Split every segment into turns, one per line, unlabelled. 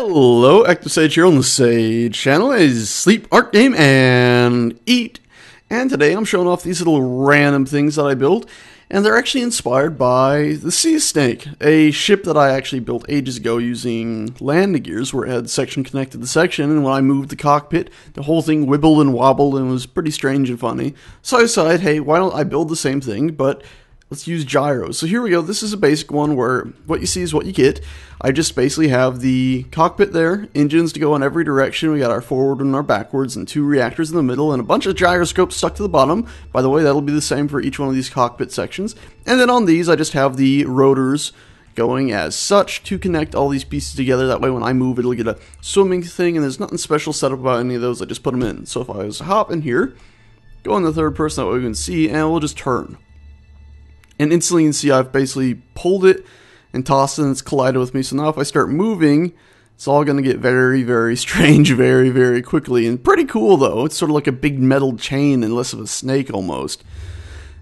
Hello, Ecto Sage here on the Sage channel. It is Sleep, Art Game, and Eat. And today I'm showing off these little random things that I built. And they're actually inspired by the Sea Snake, a ship that I actually built ages ago using landing gears where it had section connected to section. And when I moved the cockpit, the whole thing wibbled and wobbled and was pretty strange and funny. So I decided, hey, why don't I build the same thing, but let's use gyros. So here we go. This is a basic one where what you see is what you get. I just basically have the cockpit there, engines to go in every direction. We got our forward and our backwards, and two reactors in the middle, and a bunch of gyroscopes stuck to the bottom. By the way, that'll be the same for each one of these cockpit sections. And then on these, I just have the rotors going as such to connect all these pieces together. That way, when I move, it'll get a swimming thing, and there's nothing special set up about any of those. I just put them in. So if I was to hop in here, go in the third person, that way we can see, and we'll just turn. And instantly you can see I've basically pulled it and tossed it and it's collided with me. So now if I start moving, it's all going to get very, very strange very, very quickly. And pretty cool though. It's sort of like a big metal chain and less of a snake almost.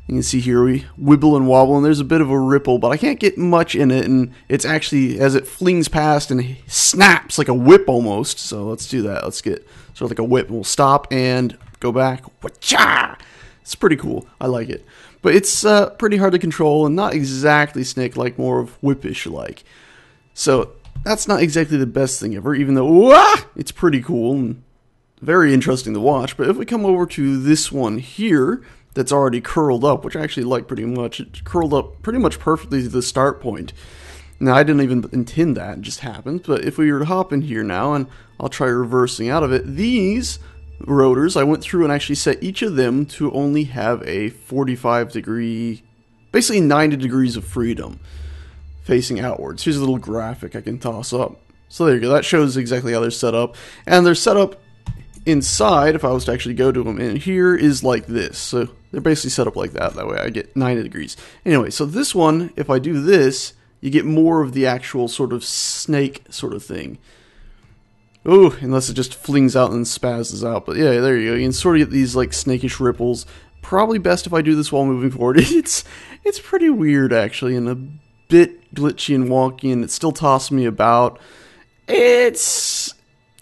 You can see here we wibble and wobble and there's a bit of a ripple, but I can't get much in it. And it's actually, as it flings past and snaps like a whip almost. So let's do that. Let's get sort of like a whip. We'll stop and go back. Wha-cha! It's pretty cool. I like it. But it's uh, pretty hard to control and not exactly snake like, more of whippish like. So that's not exactly the best thing ever, even though wah, it's pretty cool and very interesting to watch. But if we come over to this one here, that's already curled up, which I actually like pretty much. It curled up pretty much perfectly to the start point. Now, I didn't even intend that, it just happened. But if we were to hop in here now, and I'll try reversing out of it, these rotors, I went through and actually set each of them to only have a 45 degree, basically 90 degrees of freedom facing outwards. Here's a little graphic I can toss up. So there you go. That shows exactly how they're set up. And they're set up inside, if I was to actually go to them, and here is like this. So they're basically set up like that. That way I get 90 degrees. Anyway, so this one, if I do this, you get more of the actual sort of snake sort of thing. Ooh, unless it just flings out and spazzes out. But yeah, there you go. You can sort of get these like snakish ripples. Probably best if I do this while moving forward. It's it's pretty weird actually, and a bit glitchy and wonky, and it still tosses me about. It's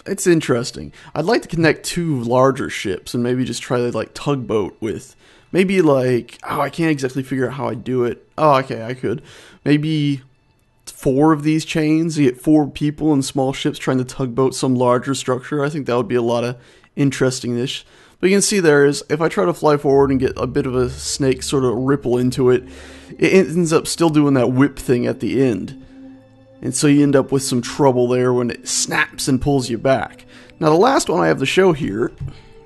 it's interesting. I'd like to connect two larger ships and maybe just try to like tugboat with maybe like oh I can't exactly figure out how I do it. Oh okay I could maybe four of these chains, you get four people in small ships trying to tugboat some larger structure. I think that would be a lot of interestingness. But you can see there is, if I try to fly forward and get a bit of a snake sort of ripple into it, it ends up still doing that whip thing at the end. And so you end up with some trouble there when it snaps and pulls you back. Now the last one I have to show here,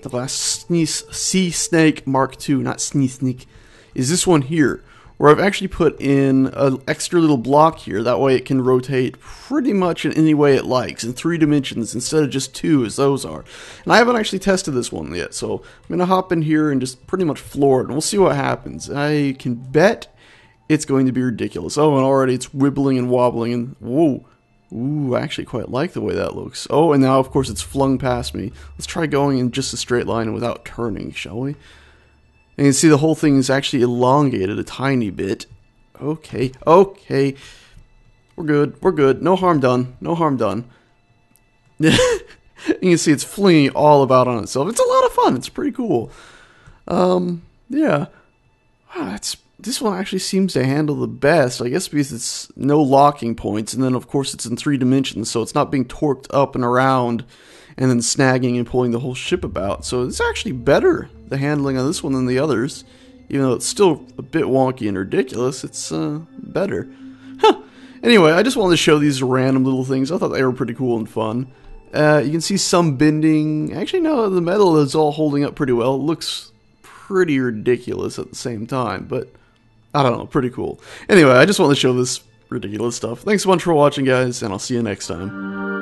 the last Sea Snake Mark II, not Sneeze Snake, is this one here where I've actually put in an extra little block here. That way it can rotate pretty much in any way it likes in three dimensions instead of just two as those are. And I haven't actually tested this one yet, so I'm going to hop in here and just pretty much floor it, and we'll see what happens. I can bet it's going to be ridiculous. Oh, and already it's wibbling and wobbling, and whoa. Ooh, I actually quite like the way that looks. Oh, and now, of course, it's flung past me. Let's try going in just a straight line without turning, shall we? And you can see the whole thing is actually elongated a tiny bit. Okay, okay. We're good, we're good. No harm done, no harm done. you can see it's flinging all about on itself. It's a lot of fun, it's pretty cool. Um, yeah. Wow, that's this one actually seems to handle the best. I guess because it's no locking points, and then of course it's in three dimensions, so it's not being torqued up and around and then snagging and pulling the whole ship about. So it's actually better, the handling on this one than the others. Even though it's still a bit wonky and ridiculous, it's uh, better. Huh. Anyway, I just wanted to show these random little things. I thought they were pretty cool and fun. Uh, you can see some bending. Actually, no, the metal is all holding up pretty well. It looks pretty ridiculous at the same time, but I don't know, pretty cool. Anyway, I just wanted to show this ridiculous stuff. Thanks so much for watching, guys, and I'll see you next time.